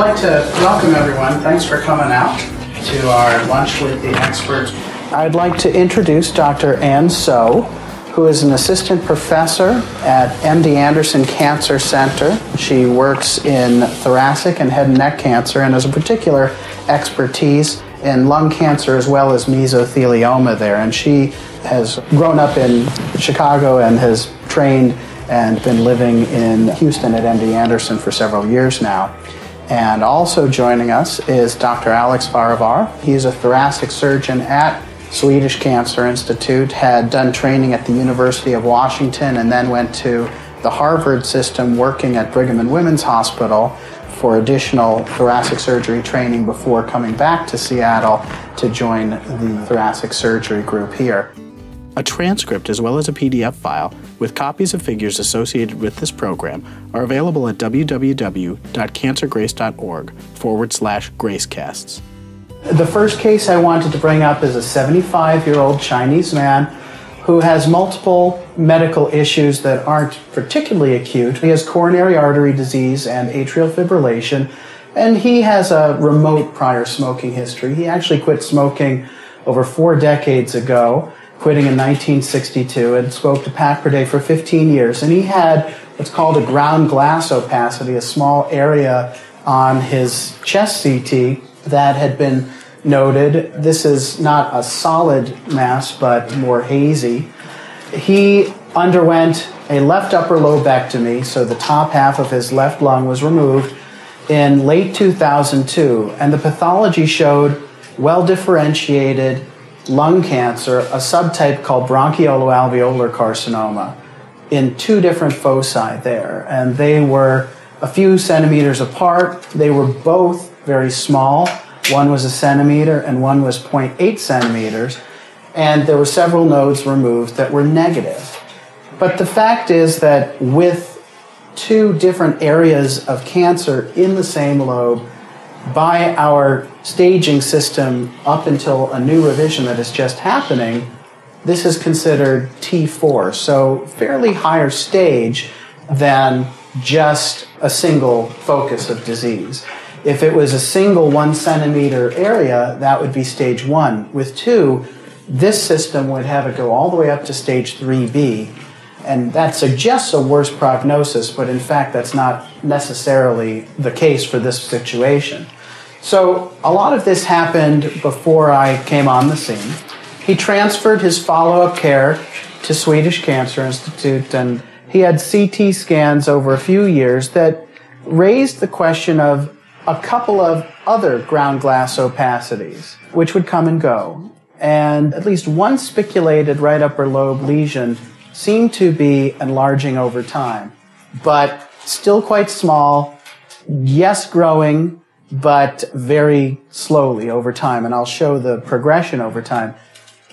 like to welcome everyone. Thanks for coming out to our Lunch with the Experts. I'd like to introduce Dr. Anne Tsao, who is an assistant professor at MD Anderson Cancer Center. She works in thoracic and head and neck cancer and has a particular expertise in lung cancer as well as mesothelioma there. And she has grown up in Chicago and has trained and been living in Houston at MD Anderson for several years now. And also joining us is Dr. Alex Farivar. He's a thoracic surgeon at Swedish Cancer Institute, had done training at the University of Washington, and then went to the Harvard system working at Brigham and Women's Hospital for additional thoracic surgery training before coming back to Seattle to join the thoracic surgery group here. A transcript as well as a PDF file with copies of figures associated with this program are available at www.cancergrace.org forward slash gracecasts. The first case I wanted to bring up is a 75 year old Chinese man who has multiple medical issues that aren't particularly acute. He has coronary artery disease and atrial fibrillation, and he has a remote prior smoking history. He actually quit smoking over four decades ago quitting in 1962 and smoked a pack per day for 15 years. And he had what's called a ground glass opacity, a small area on his chest CT that had been noted. This is not a solid mass, but more hazy. He underwent a left upper lobectomy, so the top half of his left lung was removed in late 2002, and the pathology showed well differentiated lung cancer, a subtype called bronchioloalveolar carcinoma, in two different foci there. And they were a few centimeters apart. They were both very small. One was a centimeter and one was 0.8 centimeters. And there were several nodes removed that were negative. But the fact is that with two different areas of cancer in the same lobe, by our staging system up until a new revision that is just happening, this is considered T4, so fairly higher stage than just a single focus of disease. If it was a single one centimeter area, that would be stage one. With two, this system would have it go all the way up to stage 3B, and that suggests a worse prognosis, but in fact, that's not necessarily the case for this situation. So, a lot of this happened before I came on the scene. He transferred his follow up care to Swedish Cancer Institute, and he had CT scans over a few years that raised the question of a couple of other ground glass opacities, which would come and go. And at least one spiculated right upper lobe lesion seemed to be enlarging over time, but still quite small, yes, growing, but very slowly over time. And I'll show the progression over time.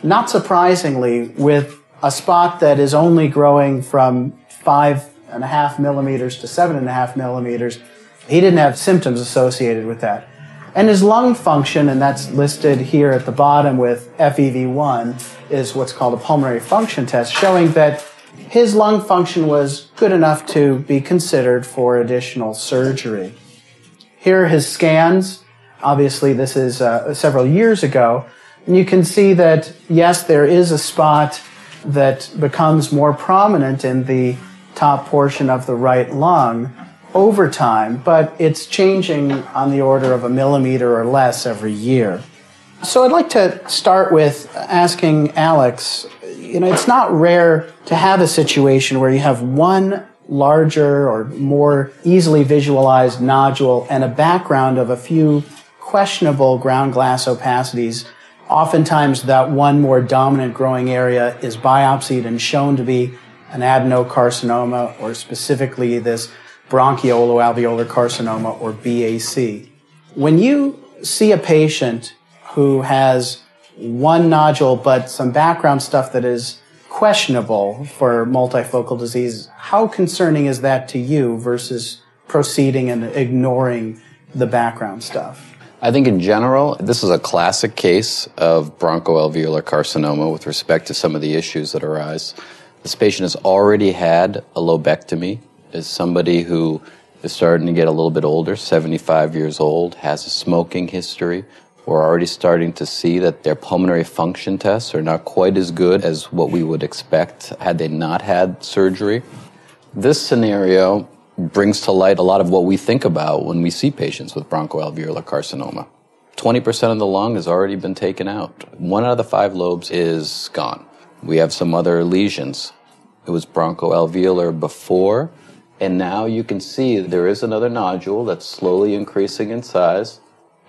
Not surprisingly, with a spot that is only growing from five and a half millimeters to seven and a half millimeters, he didn't have symptoms associated with that. And his lung function, and that's listed here at the bottom with FEV1, is what's called a pulmonary function test, showing that his lung function was good enough to be considered for additional surgery. Here are his scans. Obviously, this is uh, several years ago. And you can see that, yes, there is a spot that becomes more prominent in the top portion of the right lung over time, but it's changing on the order of a millimeter or less every year. So I'd like to start with asking Alex, you know, it's not rare to have a situation where you have one larger or more easily visualized nodule and a background of a few questionable ground glass opacities. Oftentimes that one more dominant growing area is biopsied and shown to be an adenocarcinoma or specifically this bronchioloalveolar carcinoma or BAC. When you see a patient who has one nodule but some background stuff that is questionable for multifocal disease. How concerning is that to you versus proceeding and ignoring the background stuff? I think in general, this is a classic case of bronchoalveolar carcinoma with respect to some of the issues that arise. This patient has already had a lobectomy, is somebody who is starting to get a little bit older, 75 years old, has a smoking history. We're already starting to see that their pulmonary function tests are not quite as good as what we would expect had they not had surgery. This scenario brings to light a lot of what we think about when we see patients with bronchoalveolar carcinoma. 20% of the lung has already been taken out. One out of the five lobes is gone. We have some other lesions. It was bronchoalveolar before, and now you can see there is another nodule that's slowly increasing in size,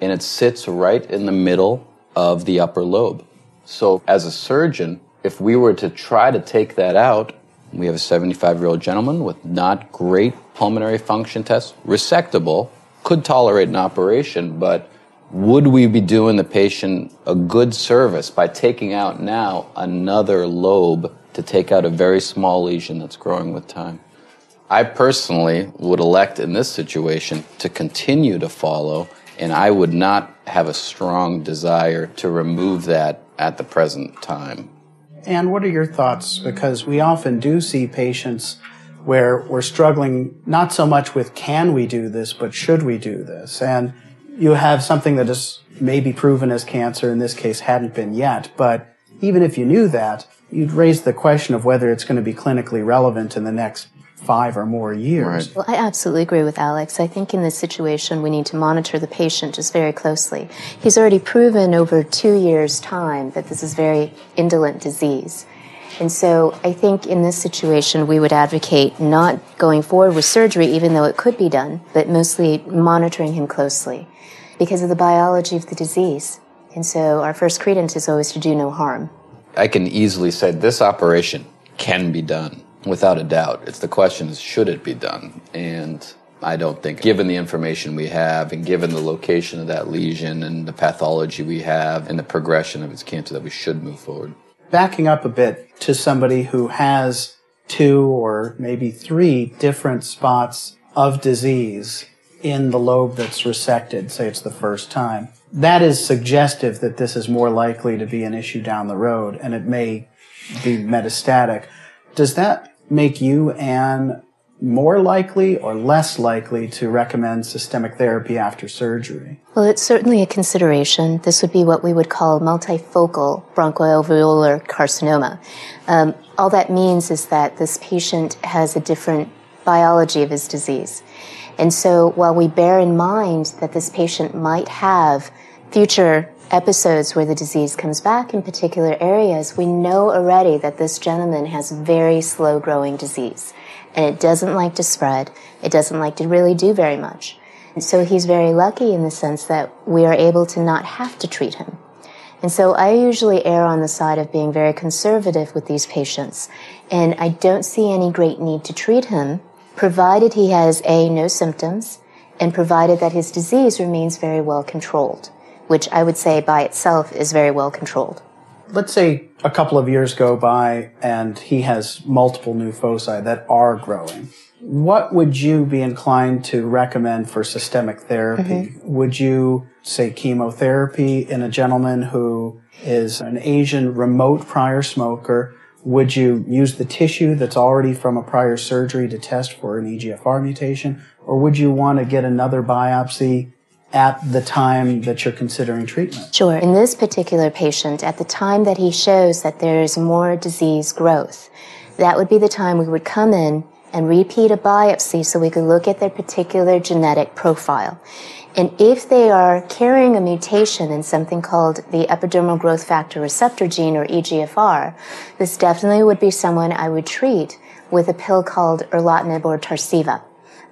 and it sits right in the middle of the upper lobe. So, as a surgeon, if we were to try to take that out, we have a 75 year old gentleman with not great pulmonary function tests, resectable, could tolerate an operation, but would we be doing the patient a good service by taking out now another lobe to take out a very small lesion that's growing with time? I personally would elect in this situation to continue to follow, and I would not have a strong desire to remove that at the present time. And what are your thoughts? Because we often do see patients where we're struggling not so much with can we do this, but should we do this? And you have something that is maybe proven as cancer, in this case hadn't been yet, but even if you knew that, you'd raise the question of whether it's going to be clinically relevant in the next five or more years. Right. Well, I absolutely agree with Alex. I think in this situation, we need to monitor the patient just very closely. He's already proven over two years' time that this is very indolent disease. And so I think in this situation, we would advocate not going forward with surgery, even though it could be done, but mostly monitoring him closely because of the biology of the disease. And so our first credence is always to do no harm. I can easily say this operation can be done without a doubt. It's the question is should it be done? And I don't think, given the information we have and given the location of that lesion and the pathology we have and the progression of its cancer, that we should move forward backing up a bit to somebody who has two or maybe three different spots of disease in the lobe that's resected, say it's the first time, that is suggestive that this is more likely to be an issue down the road and it may be metastatic. Does that make you and more likely or less likely to recommend systemic therapy after surgery? Well, it's certainly a consideration. This would be what we would call multifocal bronchoalveolar carcinoma. Um, all that means is that this patient has a different biology of his disease. And so while we bear in mind that this patient might have future episodes where the disease comes back in particular areas, we know already that this gentleman has very slow growing disease and it doesn't like to spread. It doesn't like to really do very much. And so he's very lucky in the sense that we are able to not have to treat him. And so I usually err on the side of being very conservative with these patients. And I don't see any great need to treat him, provided he has A, no symptoms, and provided that his disease remains very well controlled, which I would say by itself is very well controlled let's say a couple of years go by and he has multiple new foci that are growing. What would you be inclined to recommend for systemic therapy? Mm-hmm. Would you say chemotherapy in a gentleman who is an Asian remote prior smoker? Would you use the tissue that's already from a prior surgery to test for an EGFR mutation? Or would you want to get another biopsy at the time that you're considering treatment? Sure. In this particular patient, at the time that he shows that there is more disease growth, that would be the time we would come in and repeat a biopsy so we could look at their particular genetic profile. And if they are carrying a mutation in something called the epidermal growth factor receptor gene or EGFR, this definitely would be someone I would treat with a pill called erlotinib or Tarceva.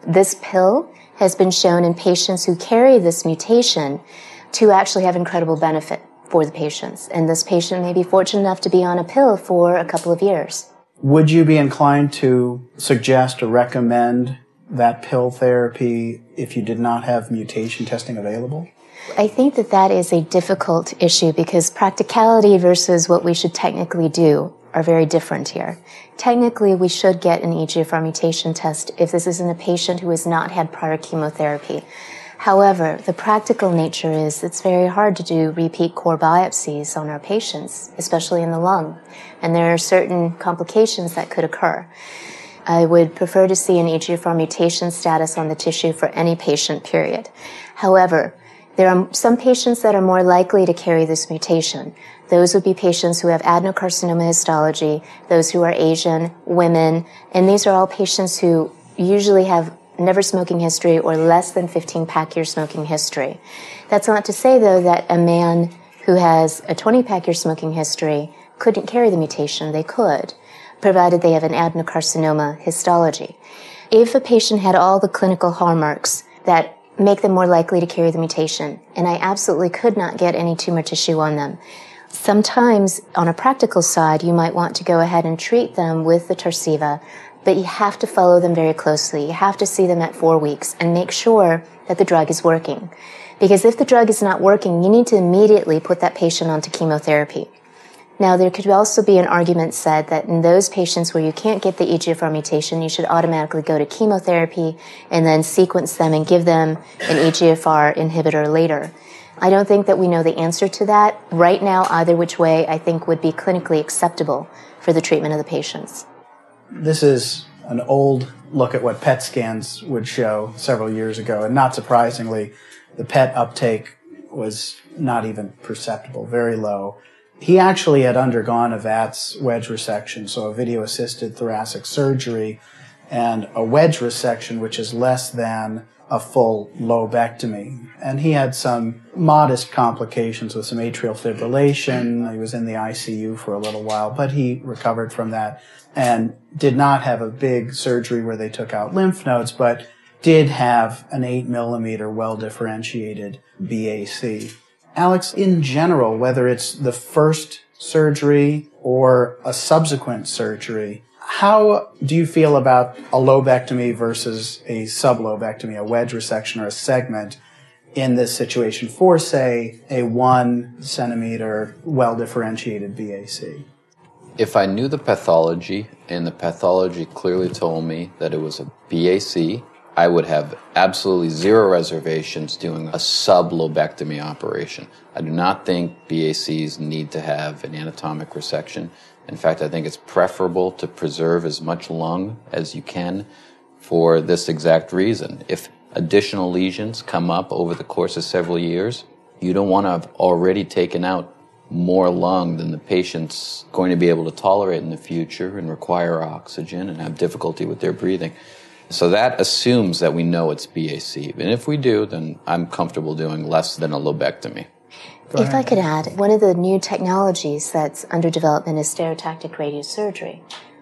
This pill has been shown in patients who carry this mutation to actually have incredible benefit for the patients. And this patient may be fortunate enough to be on a pill for a couple of years. Would you be inclined to suggest or recommend that pill therapy if you did not have mutation testing available? I think that that is a difficult issue because practicality versus what we should technically do are very different here. Technically, we should get an EGFR mutation test if this is in a patient who has not had prior chemotherapy. However, the practical nature is it's very hard to do repeat core biopsies on our patients, especially in the lung, and there are certain complications that could occur. I would prefer to see an EGFR mutation status on the tissue for any patient, period. However, there are some patients that are more likely to carry this mutation. Those would be patients who have adenocarcinoma histology, those who are Asian, women, and these are all patients who usually have never smoking history or less than 15 pack year smoking history. That's not to say though that a man who has a 20 pack year smoking history couldn't carry the mutation. They could, provided they have an adenocarcinoma histology. If a patient had all the clinical hallmarks that make them more likely to carry the mutation. And I absolutely could not get any tumor tissue on them. Sometimes, on a practical side, you might want to go ahead and treat them with the Tarceva, but you have to follow them very closely. You have to see them at four weeks and make sure that the drug is working. Because if the drug is not working, you need to immediately put that patient onto chemotherapy. Now, there could also be an argument said that in those patients where you can't get the EGFR mutation, you should automatically go to chemotherapy and then sequence them and give them an EGFR inhibitor later. I don't think that we know the answer to that. Right now, either which way, I think would be clinically acceptable for the treatment of the patients. This is an old look at what PET scans would show several years ago, and not surprisingly, the PET uptake was not even perceptible, very low. He actually had undergone a VATS wedge resection, so a video assisted thoracic surgery, and a wedge resection, which is less than a full lobectomy. And he had some modest complications with some atrial fibrillation. He was in the ICU for a little while, but he recovered from that and did not have a big surgery where they took out lymph nodes, but did have an 8 millimeter well differentiated BAC. Alex, in general, whether it's the first surgery or a subsequent surgery, how do you feel about a lobectomy versus a sublobectomy, a wedge resection or a segment in this situation for, say, a one centimeter well differentiated BAC? If I knew the pathology and the pathology clearly told me that it was a BAC I would have absolutely zero reservations doing a sublobectomy operation. I do not think BACs need to have an anatomic resection. In fact, I think it's preferable to preserve as much lung as you can for this exact reason. If additional lesions come up over the course of several years, you don't want to have already taken out more lung than the patient's going to be able to tolerate in the future and require oxygen and have difficulty with their breathing. So that assumes that we know it's BAC. And if we do, then I'm comfortable doing less than a lobectomy. If I could add, one of the new technologies that's under development is stereotactic radiosurgery,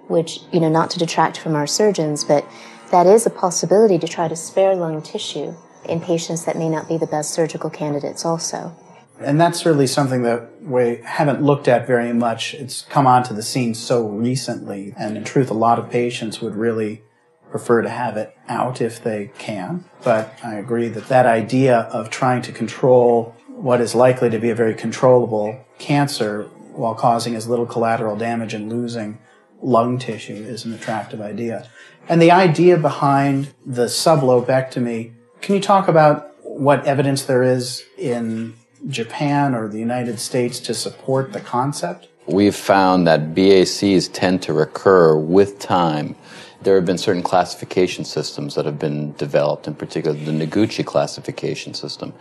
which, you know, not to detract from our surgeons, but that is a possibility to try to spare lung tissue in patients that may not be the best surgical candidates also. And that's really something that we haven't looked at very much. It's come onto the scene so recently. And in truth, a lot of patients would really prefer to have it out if they can. But I agree that that idea of trying to control what is likely to be a very controllable cancer while causing as little collateral damage and losing lung tissue is an attractive idea. And the idea behind the sublobectomy, can you talk about what evidence there is in Japan or the United States to support the concept? We've found that BACs tend to recur with time there have been certain classification systems that have been developed, in particular the Noguchi classification system.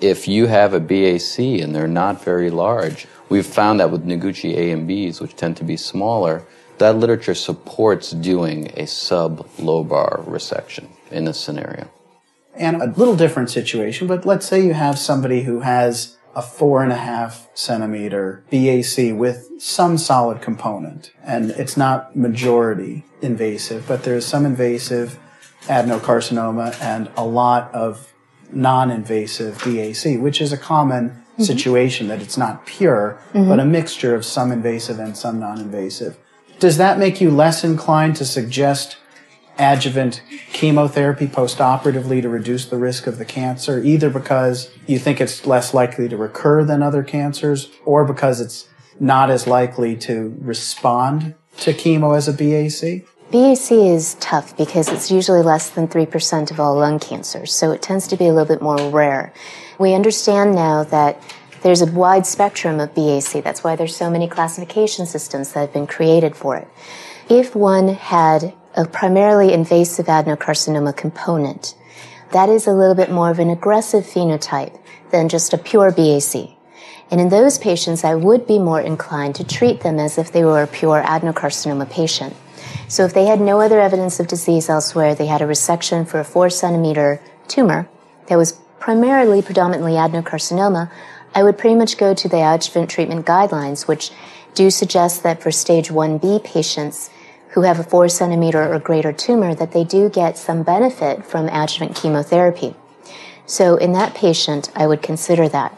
If you have a BAC and they're not very large, we've found that with Noguchi A and Bs, which tend to be smaller, that literature supports doing a sublobar resection in this scenario. And a little different situation, but let's say you have somebody who has a four and a half centimeter BAC with some solid component. And it's not majority invasive, but there's some invasive adenocarcinoma and a lot of non-invasive BAC, which is a common mm-hmm. situation that it's not pure, mm-hmm. but a mixture of some invasive and some non-invasive. Does that make you less inclined to suggest adjuvant chemotherapy postoperatively to reduce the risk of the cancer, either because you think it's less likely to recur than other cancers, or because it's not as likely to respond to chemo as a BAC? BAC is tough because it's usually less than 3% of all lung cancers, so it tends to be a little bit more rare. We understand now that there's a wide spectrum of BAC. That's why there's so many classification systems that have been created for it. If one had a primarily invasive adenocarcinoma component. That is a little bit more of an aggressive phenotype than just a pure BAC. And in those patients, I would be more inclined to treat them as if they were a pure adenocarcinoma patient. So if they had no other evidence of disease elsewhere, they had a resection for a four centimeter tumor that was primarily predominantly adenocarcinoma, I would pretty much go to the adjuvant treatment guidelines, which do suggest that for stage 1B patients who have a four centimeter or greater tumor, that they do get some benefit from adjuvant chemotherapy. So in that patient, I would consider that.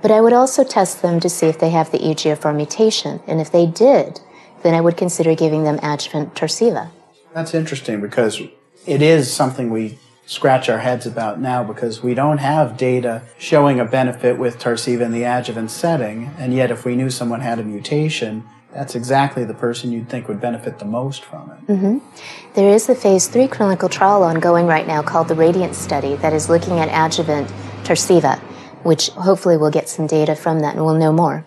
But I would also test them to see if they have the EGFR mutation. And if they did, then I would consider giving them adjuvant Tarceva. That's interesting because it is something we scratch our heads about now because we don't have data showing a benefit with Tarceva in the adjuvant setting. And yet, if we knew someone had a mutation, that's exactly the person you'd think would benefit the most from it. Mm-hmm. There is a phase three clinical trial ongoing right now called the Radiant Study that is looking at adjuvant Tarceva, which hopefully we'll get some data from that and we'll know more.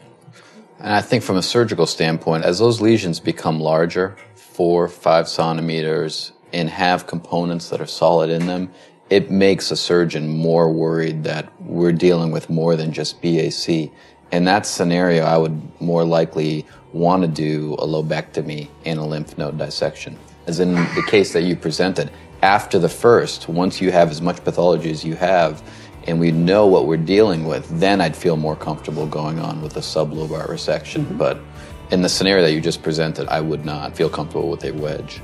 And I think from a surgical standpoint, as those lesions become larger, four, five centimeters, and have components that are solid in them, it makes a surgeon more worried that we're dealing with more than just BAC. In that scenario, I would more likely want to do a lobectomy and a lymph node dissection. As in the case that you presented, after the first, once you have as much pathology as you have, and we know what we're dealing with, then I'd feel more comfortable going on with a sublobar resection. Mm-hmm. But in the scenario that you just presented, I would not feel comfortable with a wedge.